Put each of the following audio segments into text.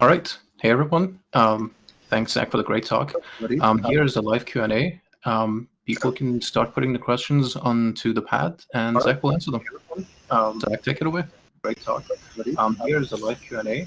All right. Hey, everyone. Um, thanks, Zach, for the great talk. Um, here is a live Q&A. Um, people can start putting the questions onto the pad, and Zach will answer them. Um, Zach, take it away. Great talk. Um, here is a live Q&A.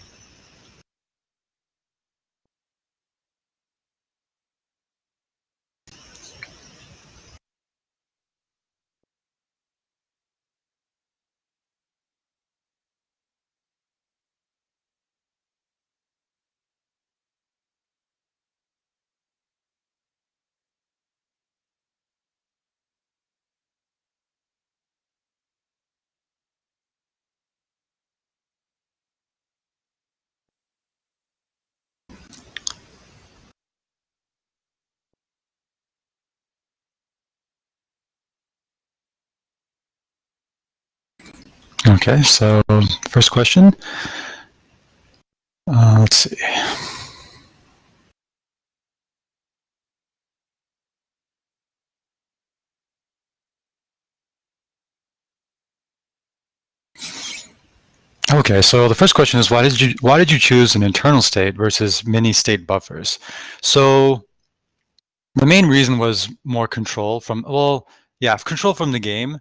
Okay, so first question. Uh, let's see. Okay, so the first question is why did you why did you choose an internal state versus many state buffers? So the main reason was more control from well, yeah, control from the game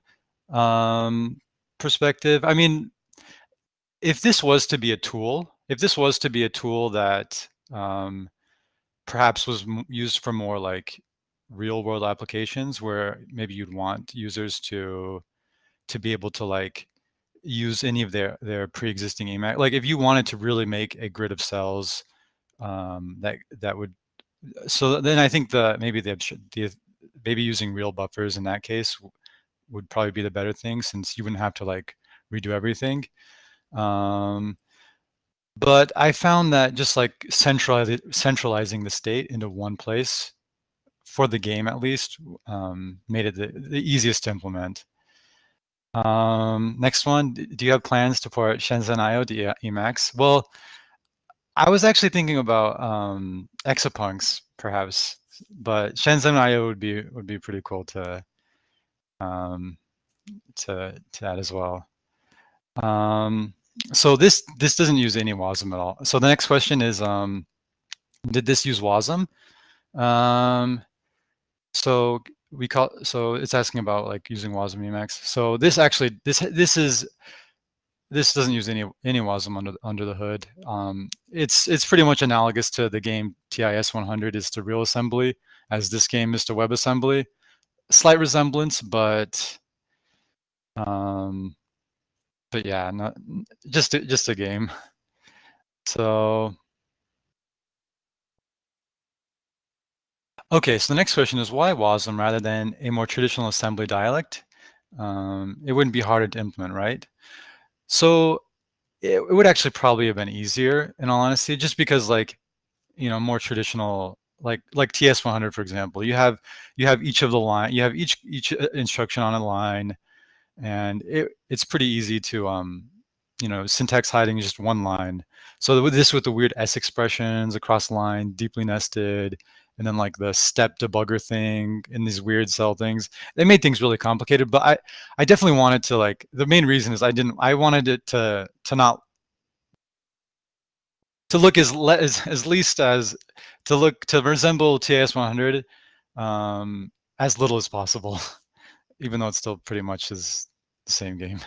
um, perspective. I mean, if this was to be a tool, if this was to be a tool that um, perhaps was used for more like real world applications where maybe you'd want users to to be able to like use any of their their pre-existing Emacs. Like if you wanted to really make a grid of cells um, that that would, so then I think the maybe the, the maybe using real buffers in that case would probably be the better thing since you wouldn't have to like redo everything. Um, but I found that just like centralizing centralizing the state into one place for the game at least um, made it the, the easiest to implement. Um, next one, do you have plans to port Shenzhen IO to Emacs? Well, I was actually thinking about um, Exapunks perhaps, but Shenzhen IO would be would be pretty cool to um, to to add as well. Um, so this this doesn't use any WASM at all. So the next question is, um, did this use WASM? Um, so we call so it's asking about like using WASM Emacs. So this actually this this is this doesn't use any any WASM under under the hood. Um, it's it's pretty much analogous to the game TIS 100 is to real assembly, as this game is to WebAssembly. Slight resemblance, but um, but yeah, not just just a game. So Okay, so the next question is why WASM rather than a more traditional assembly dialect? Um, it wouldn't be harder to implement, right? So it, it, would actually probably have been easier in all honesty, just because like, you know, more traditional, like like TIS-100, for example, you have you have each of the line, you have each each uh, instruction on a line, and it, it's pretty easy to um, you know, syntax hiding is just one line. So with this with the weird S expressions across line, deeply nested, and then like the step debugger thing and these weird cell things. They made things really complicated, but I, I definitely wanted to like, the main reason is I didn't, I wanted it to, to not, to look as, as, as least as, to look, to resemble TIS-100 um, as little as possible, even though it's still pretty much is the same game.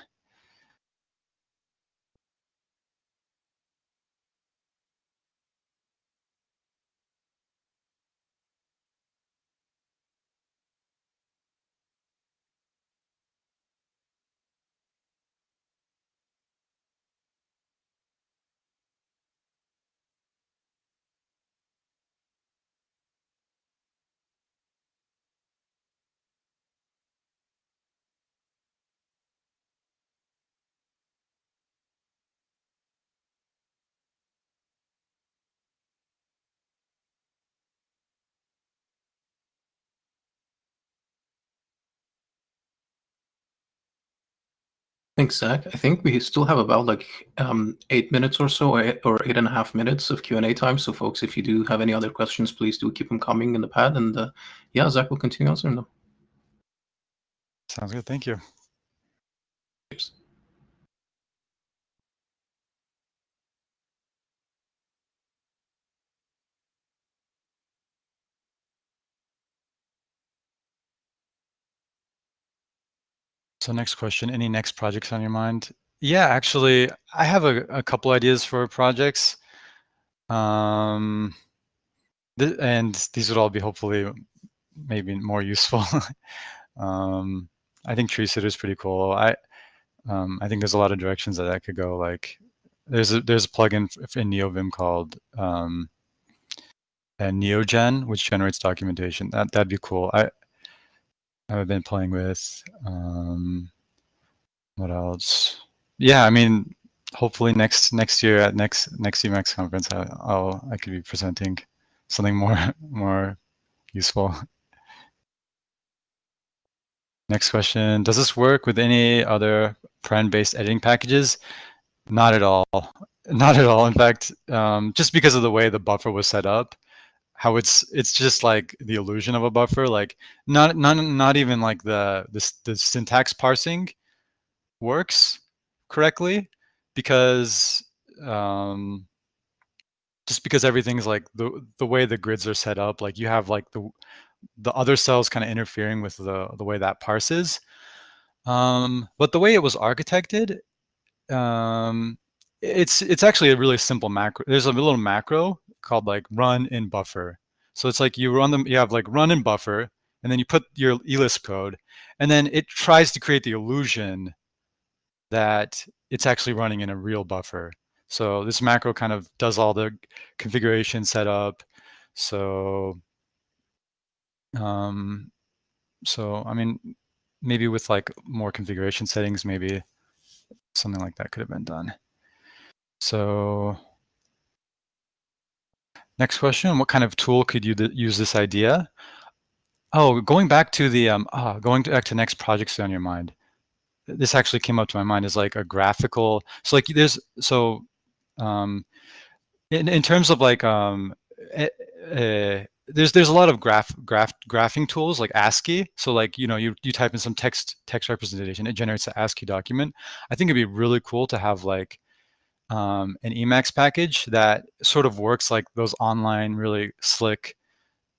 Thanks, Zach. I think we still have about like um, eight minutes or so, or eight, or eight and a half minutes of Q&A time. So folks, if you do have any other questions, please do keep them coming in the pad. And uh, yeah, Zach will continue answering them. Sounds good. Thank you. Cheers. So next question, any next projects on your mind? Yeah, actually, I have a, a couple ideas for projects. Um, th and these would all be hopefully maybe more useful. um, I think Tree Sitter is pretty cool. I um, I think there's a lot of directions that that could go. Like there's a there's a plugin in NeoVim called um, and Neogen, which generates documentation. That that'd be cool. I I've been playing with. Um, what else? Yeah, I mean, hopefully next next year at next next Emacs conference, I, I'll I could be presenting something more more useful. Next question, does this work with any other paren-based editing packages? Not at all. Not at all. In fact, um, just because of the way the buffer was set up, how it's it's just like the illusion of a buffer, like not not not even like the the, the syntax parsing works correctly because um, just because everything's like the the way the grids are set up, like you have like the the other cells kind of interfering with the, the way that parses. Um, but the way it was architected, um, it's it's actually a really simple macro. There's a little macro called like run in buffer. So it's like you run them, you have like run in buffer, and then you put your elisp code, and then it tries to create the illusion that it's actually running in a real buffer. So this macro kind of does all the configuration setup. So um, so, I mean, maybe with like more configuration settings, maybe something like that could have been done. So next question, what kind of tool could you use this idea? Oh, going back to the, um, oh, going back to next projects on your mind. This actually came up to my mind as like a graphical, so like there's, so um, in, in terms of like um, uh, there's there's a lot of graph graph graphing tools like ASCII. So like you know you you type in some text text representation, it generates an ASCII document. I think it'd be really cool to have like um, an Emacs package that sort of works like those online really slick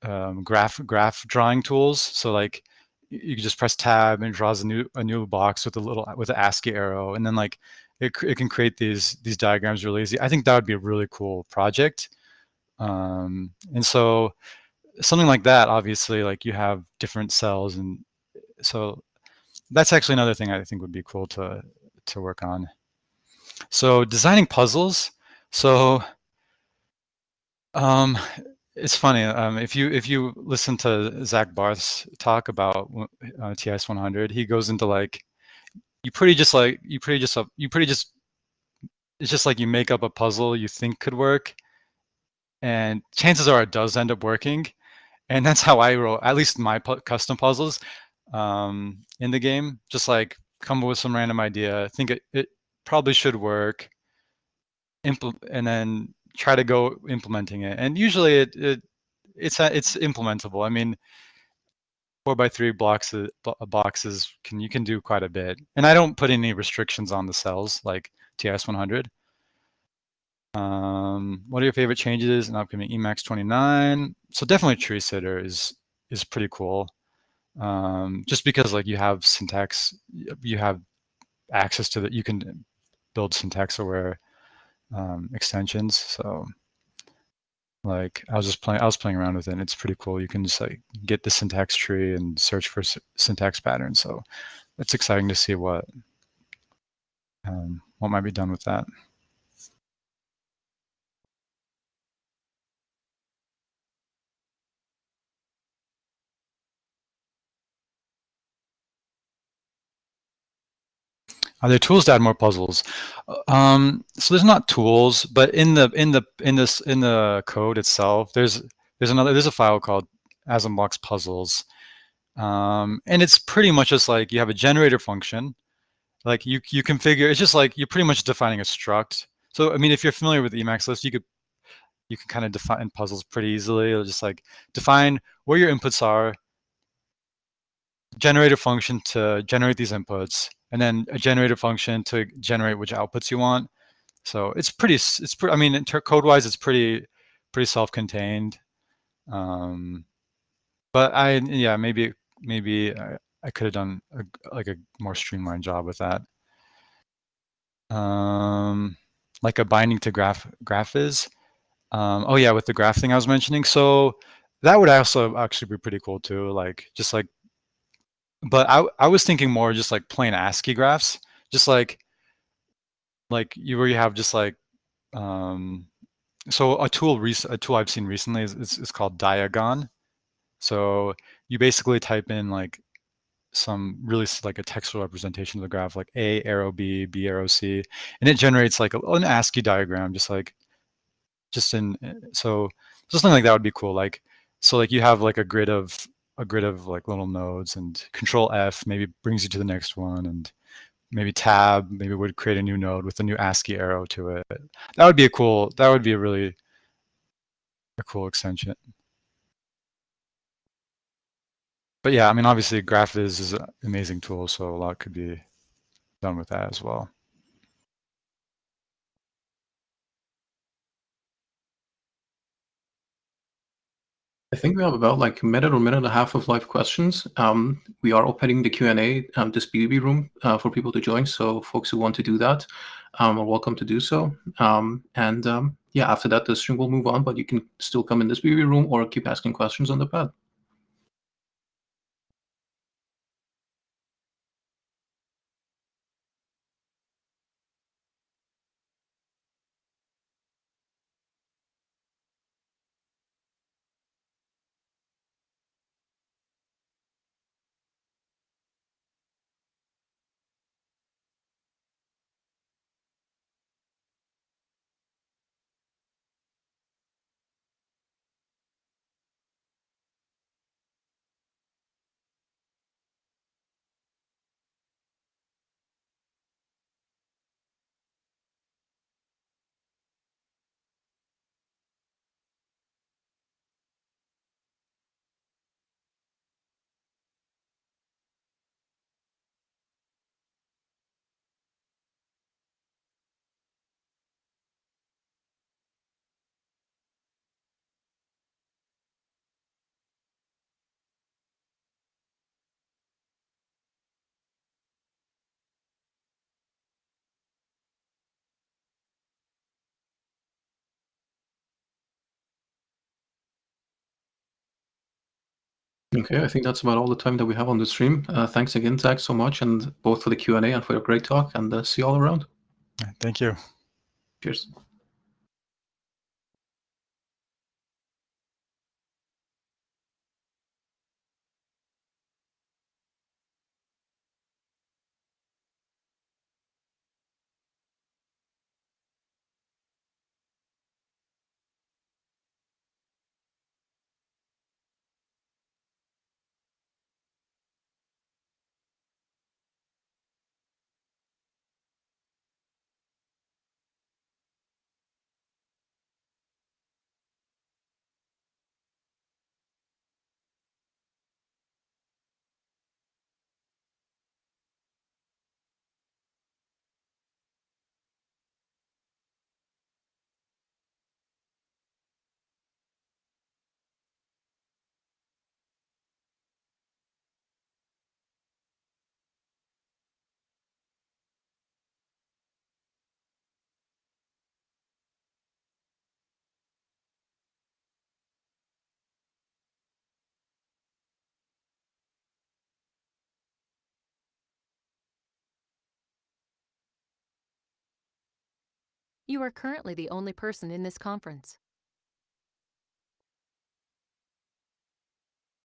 um, graph graph drawing tools. So like you can just press tab and it draws a new a new box with a little with an ASCII arrow, and then like it it can create these these diagrams really easy. I think that would be a really cool project. Um, and so something like that, obviously, like you have different cells, and so that's actually another thing I think would be cool to to work on. So designing puzzles. So um, it's funny um, if you if you listen to Zach Barth's talk about uh, TIS 100, he goes into like you pretty just like you pretty just you pretty just it's just like you make up a puzzle you think could work, and chances are it does end up working and that's how I wrote at least my pu custom puzzles um, in the game. Just like come up with some random idea, think it, it probably should work, impl- and then try to go implementing it. And usually it, it it's it's implementable. I mean, four by three blocks uh, boxes can you can do quite a bit. And I don't put any restrictions on the cells like TIS-100. Um, what are your favorite changes in upcoming Emacs 29? So definitely Tree Sitter is is pretty cool. Um, just because like you have syntax, you have access to that, you can build syntax aware um, extensions. So like I was just playing, I was playing around with it. And it's pretty cool. You can just like get the syntax tree and search for syntax patterns. So it's exciting to see what um, what might be done with that. Are there tools to add more puzzles? Um, so there's not tools, but in the in the in this in the code itself, there's there's another there's a file called Asm-blox puzzles, um, and it's pretty much just like you have a generator function, like you you configure. It's just like you're pretty much defining a struct. So I mean, if you're familiar with Emacs Lisp, you could you can kind of define puzzles pretty easily. It'll just like define where your inputs are, generate a function to generate these inputs, and then a generator function to generate which outputs you want. So it's pretty, it's pretty, I mean, code wise, it's pretty, pretty self-contained. Um, but I, yeah, maybe, maybe, uh, I could have done a, like a more streamlined job with that. Um, like a binding to graph GraphViz. Um, oh yeah, with the graph thing I was mentioning. So that would also actually be pretty cool too. Like just like, but I I was thinking more just like plain ASCII graphs, just like like you where you have just like um, so a tool a tool I've seen recently is, is, is called Diagon. So you basically type in like some really like a textual representation of the graph, like A arrow B, B arrow C, and it generates like a, an ASCII diagram, just like just in eh, so something like that would be cool. Like so like you have like a grid of a grid of like little nodes and control F maybe brings you to the next one and maybe tab maybe would create a new node with a new ASCII arrow to it. That would be a cool, that would be a really a cool extension. But yeah, I mean, obviously GraphViz is an amazing tool, so a lot could be done with that as well. I think we have about like a minute or minute and a half of live questions. Um, we are opening the Q&A, um, this BB room uh, for people to join. So folks who want to do that um, are welcome to do so. Um, and um, yeah, after that, the stream will move on, but you can still come in this BB room or keep asking questions on the pad. Okay, I think that's about all the time that we have on the stream. Uh, thanks again, Zach, so much, and both for the Q&A and for your great talk, and uh, see you all around. Thank you. Cheers. You are currently the only person in this conference.